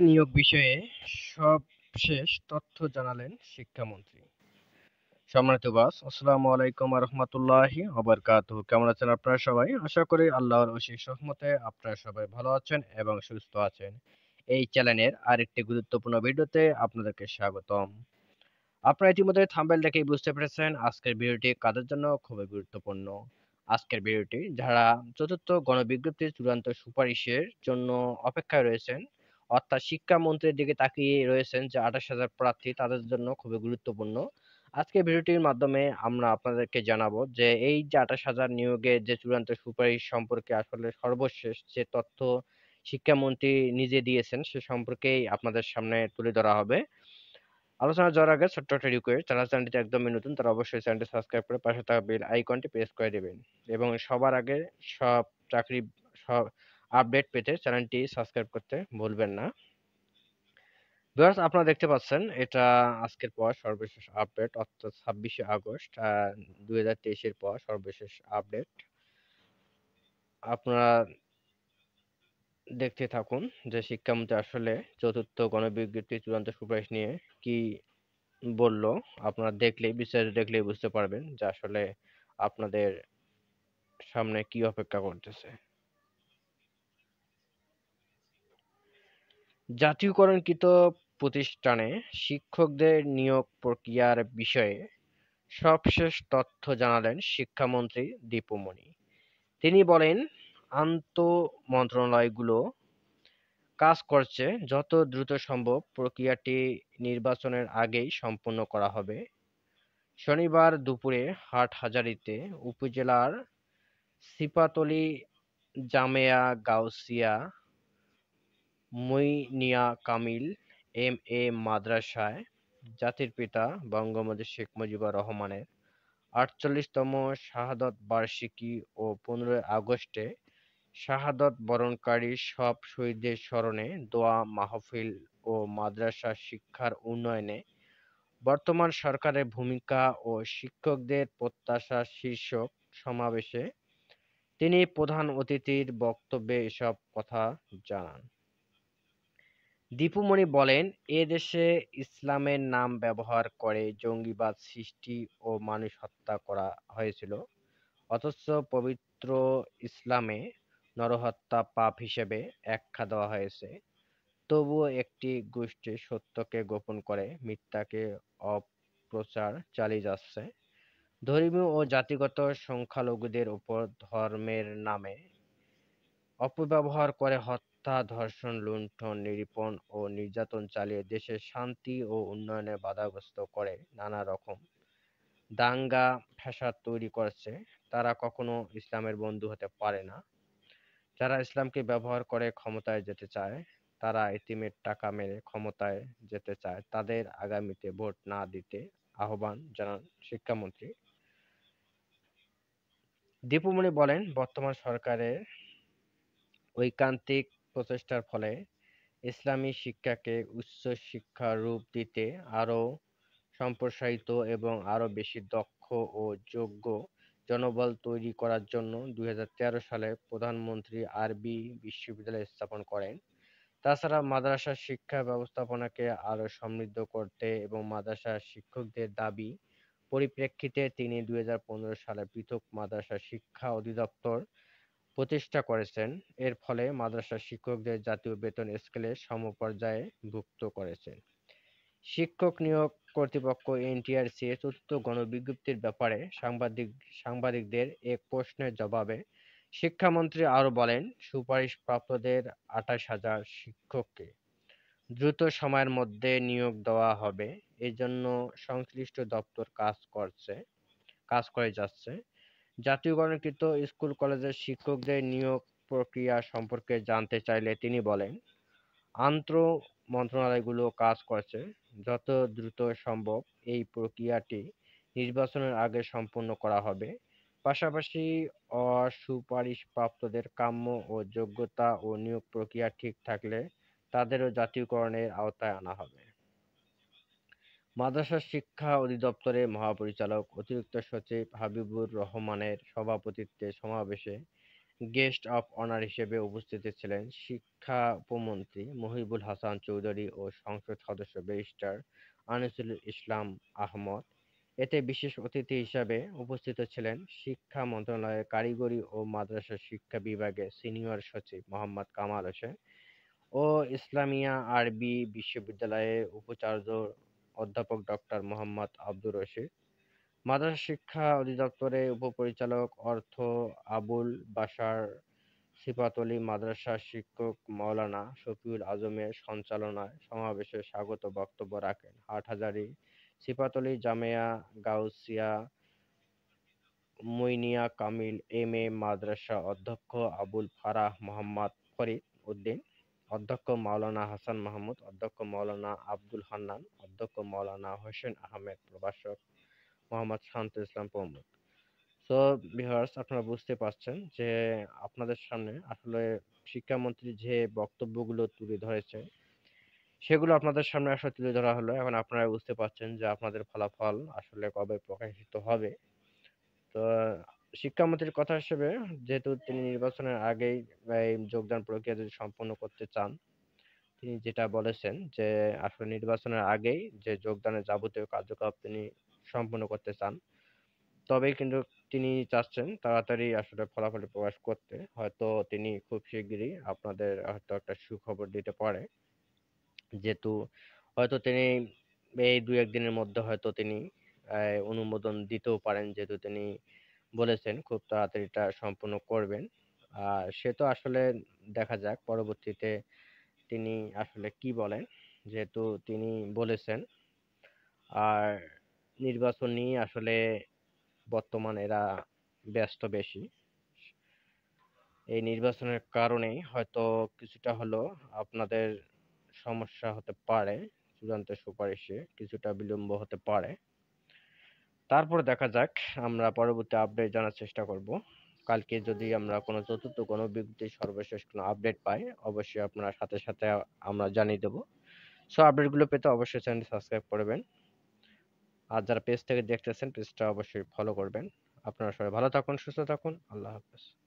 নিয়োগ বিষয়ে সবশেষ তথ্য জানালেন শিক্ষামন্ত্রী। সম্মানিত বাস, আসসালামু আলাইকুম রহমতুল্লাহি অবরকাতুহ কেমন আছেন আপনারা সবাই? আশা করি আল্লাহর অশেষ রহমতে আপনারা সবাই ভালো আছেন এবং সুস্থ আছেন। এই চ্যানেলের আরেকটি গুরুত্বপূর্ণ ভিডিওতে আপনাদেরকে স্বাগতম। আপনারা ইতিমধ্যে থাম্বেল দেখেই বুঝতে পেরেছেন আজকের ভিডিওটি কাদের জন্য খুবই গুরুত্বপূর্ণ। আজকের ভিডিওটি যারা চতুর্থ গণবিজ্ঞপ্তির চূড়ান্ত সুপারিশের জন্য অপেক্ষায় রয়েছেন অর্থাৎ শিক্ষামন্ত্রীর দিকে তাকিয়ে রয়েছেন যে আঠাশ হাজার প্রার্থী তাদের জন্য খুবই গুরুত্বপূর্ণ। আজকে ভিডিওটির মাধ্যমে আমরা আপনাদেরকে জানাব যে এই যে আঠাশ হাজার নিয়োগের যে চূড়ান্ত সুপারিশ সম্পর্কে আসলে সর্বশেষ যে তথ্য শিক্ষামন্ত্রী নিজে দিয়েছেন সে সম্পর্কেই আপনাদের সামনে তুলে ধরা হবে। আলোচনা যাওয়ার আগে ছোট্ট একটা রিকোয়েস্ট যারা চ্যানেলটি একদমই নতুন তারা অবশ্যই চ্যানেলটি সাবস্ক্রাইব করে পাশে থাকা বেল আইকনটি প্রেস করে দেবেন। এবং সবার আগে সব চাকরি, সব আপডেট পেতে চ্যানেলটি সাবস্ক্রাইব করতে ভুলবেন না। ভিউয়ার্স, আপনারা দেখতে পাচ্ছেন, এটা আজকের পর সর্বশেষ আপডেট, অর্থাৎ ছাব্বিশে আগস্ট দুই হাজার তেইশের পর সর্বশেষ আপডেট। আপনারা দেখতে থাকুন যে শিক্ষামন্ত্রী আসলে চতুর্থ গণবিজ্ঞপ্তি চূড়ান্ত সুপারিশ নিয়ে কি বলল। আপনারা দেখলেই, বিস্তারিত দেখলেই বুঝতে পারবেন যে আসলে আপনাদের সামনে কি অপেক্ষা করতেছে। জাতীয়করণকৃত প্রতিষ্ঠানে শিক্ষকদের নিয়োগ প্রক্রিয়ার বিষয়ে সবশেষ তথ্য জানালেন শিক্ষামন্ত্রী দীপুমণি তিনি বলেন আন্ত মন্ত্রণালয়গুলো কাজ করছে যত দ্রুত সম্ভব। প্রক্রিয়াটি নির্বাচনের আগেই সম্পন্ন করা হবে। শনিবার দুপুরে হাটহাজারীতে উপজেলার সিপাতলি জামেয়া গাউসিয়া মুইনিয়া কামিল এম এ মাদ্রাসায় জাতির পিতা বঙ্গবন্ধু শেখ মুজিবুর রহমানের আটচল্লিশতম শাহাদত বার্ষিকী ও পনেরোই আগস্টে শাহাদত বরণকারী সব শহীদদের স্মরণে দোয়া, মাহফিল ও মাদ্রাসা শিক্ষার উন্নয়নে বর্তমান সরকারের ভূমিকা ও শিক্ষকদের প্রত্যাশা শীর্ষক সমাবেশে তিনি প্রধান অতিথির বক্তব্যে এসব কথা জানান। দীপুমণি বলেন, এ দেশে ইসলামের নাম ব্যবহার করে জঙ্গিবাদ সৃষ্টি ও মানুষ হত্যা করা হয়েছিল। অথচ পবিত্র ইসলামে নরহত্যা পাপ হিসেবে একখা দেওয়া হয়েছে। তবুও একটি গোষ্ঠী সত্যকে গোপন করে মিথ্যাকে অপপ্রচার চালিয়ে যাচ্ছে। ধর্মীয় ও জাতিগত সংখ্যালঘুদের উপর ধর্মের নামে অপব্যবহার করে হত্যা ধর্ষণ, লুণ্ঠন, নিরীপণ ও নির্যাতন চালিয়ে দেশের শান্তি ও উন্নয়নে বাধাগ্রস্ত করে নানা রকম। দাঙ্গা, ফ্যাসাদ তৈরি করছে। তারা কখনো ইসলামের বন্ধু হতে পারে না। যারা ইসলামকে ব্যবহার করে ক্ষমতায় যেতে চায়, তারা এতিমের টাকা মেরে ক্ষমতায় যেতে চায়। তাদের আগামীতে ভোট না দিতে আহ্বান জানান শিক্ষামন্ত্রী। দীপুমণি বলেন, বর্তমান সরকারের ঐকান্তিক প্রচেষ্টার ফলে ইসলামী শিক্ষাকে উচ্চ শিক্ষার রূপ দিতে আরও সম্প্রসারিত এবং আরও বেশি দক্ষ ও যোগ্য জনবল তৈরি করার জন্য দুই সালে প্রধানমন্ত্রী আরবি বিশ্ববিদ্যালয় স্থাপন করেন। তাছাড়া মাদ্রাসা শিক্ষা ব্যবস্থাপনাকে আরও সমৃদ্ধ করতে এবং মাদ্রাসা শিক্ষকদের দাবি পরিপ্রেক্ষিতে তিনি দুই হাজার পনেরো সালে পৃথক মাদ্রাসা শিক্ষা অধিদপ্তর প্রতিষ্ঠা করেছেন। এর ফলে মাদ্রাসা শিক্ষকদের জাতীয় বেতন স্কেলে সমপর্যায়ে ভুক্ত করেছেন। শিক্ষক নিয়োগ কর্তৃপক্ষ এনটিআরসি এর চতুর্থ গণবিজ্ঞপ্তির ব্যাপারে সাংবাদিক, সাংবাদিকদের এক প্রশ্নের জবাবে শিক্ষামন্ত্রী আরও বলেন সুপারিশ প্রাপ্তদের আঠাশ হাজার শিক্ষককে দ্রুত সময়ের মধ্যে নিয়োগ দেওয়া হবে। এজন্য সংশ্লিষ্ট দপ্তর কাজ করছে, কাজ করে যাচ্ছে। জাতীয়করণকৃত স্কুল কলেজের শিক্ষকদের নিয়োগ প্রক্রিয়া সম্পর্কে জানতে চাইলে তিনি বলেন আন্তঃ মন্ত্রণালয়গুলো কাজ করছে, যত দ্রুত সম্ভব এই প্রক্রিয়াটি নির্বাচনের আগে সম্পন্ন করা হবে। পাশাপাশি অসুপারিশপ্রাপ্তদের কাম্য ও যোগ্যতা ও নিয়োগ প্রক্রিয়া ঠিক থাকলে তাদেরও জাতীয়করণের আওতায় আনা হবে। মাদ্রাসা শিক্ষা অধিদপ্তরের মহাপরিচালক অতিরিক্ত সচিব হাবিবুর রহমানের সভাপতিত্বে সমাবেশে গেস্ট অফ অনার হিসেবে উপস্থিত ছিলেন শিক্ষা উপমন্ত্রী মহিবুল হাসান চৌধুরী ও সংসদ সদস্য ব্যারিস্টার আনিসুল ইসলাম আহমদ। এতে বিশেষ অতিথি হিসাবে উপস্থিত ছিলেন শিক্ষা মন্ত্রণালয়ের কারিগরি ও মাদ্রাসা শিক্ষা বিভাগের সিনিয়র সচিব মোহাম্মদ কামাল হোসেন ও ইসলামিয়া আরবি বিশ্ববিদ্যালয়ের উপাচার্য অধ্যাপক ডক্টর মোহাম্মদ আব্দুর রশিদ। মাদ্রাসা শিক্ষা অধিদপ্তরের উপপরিচালক অর্থ আবুল বাশার সিফাতলী মাদ্রাসা শিক্ষক মাওলানা শফিউল আজমের সঞ্চালনায় সমাবেশে স্বাগত বক্তব্য রাখেন হাটহাজারী সিফাতলী জামেয়া গাউসিয়া, মুইনিয়া কামিল, এম এ মাদ্রাসা অধ্যক্ষ আবুল ফারাহ মোহাম্মদ ফরিদ উদ্দিন। অধ্যক্ষ মাওলানা হাসান মাহমুদ, অধ্যক্ষ মাওলানা আব্দুল হান্নান, অধ্যক্ষ মাওলানা হোসেন আহমেদ, প্রভাষক মোহাম্মদ শান্তুল ইসলাম প্রমুখ। সো ভিউয়ার্স আপনারা বুঝতে পারছেন যে আপনাদের সামনে আসলে শিক্ষামন্ত্রী যে বক্তব্যগুলো তুলে ধরেছে, সেগুলো আপনাদের সামনে আসলে তুলে ধরা হলো। এখন আপনারা বুঝতে পারছেন যে আপনাদের ফলাফল আসলে কবে প্রকাশিত হবে। তো শিক্ষামন্ত্রীর কথা হিসেবে যেহেতু তিনি নির্বাচনের আগেই যোগদান প্রক্রিয়া যদি সম্পন্ন করতে চান, তিনি যেটা বলেছেন যে, আসলে নির্বাচনের আগেই যে যোগদানের যাবতীয় কার্যকলাপ তিনি সম্পন্ন করতে চান, তবেই কিন্তু তিনি চাচ্ছেন তাড়াতাড়ি আসলে ফলাফল প্রকাশ করতে। হয়তো তিনি খুব শিগগিরই আপনাদের হয়তো একটা সুখবর দিতে পারে। যেহেতু হয়তো তিনি এই দু একদিনের মধ্যে হয়তো তিনি অনুমোদন দিতেও পারেন, যেহেতু তিনি বলেছেন, খুব তাড়াতাড়ি এটা সম্পূর্ণ করবেন। আর সে তো আসলে দেখা যাক পরবর্তীতে তিনি আসলে কি বলেন, যেহেতু তিনি বলেছেন। আর নির্বাচন নিয়ে আসলে বর্তমান এরা ব্যস্ত বেশি। এই নির্বাচনের কারণে হয়তো কিছুটা হলো আপনাদের সমস্যা হতে পারে, চূড়ান্ত সুপারিশে কিছুটা বিলম্ব হতে পারে। তারপরে দেখা যাক, আমরা পরবর্তী আপডেট জানার চেষ্টা করব। কালকে যদি আমরা কোনো চতুর্থ, কোনো বিজ্ঞপ্তি সর্বশেষ কোনো আপডেট পাই, অবশ্যই আপনার সাথে সাথে আমরা জানিয়ে দেবো। সো আপডেটগুলো পেতে অবশ্যই চ্যানেলটি সাবস্ক্রাইব করবেন। আর যারা পেজ থেকে দেখতেছেন পেজটা অবশ্যই ফলো করবেন। আপনারা সবাই ভালো থাকুন, সুস্থ থাকুন। আল্লাহ হাফেজ।